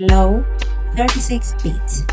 low, 36 beats.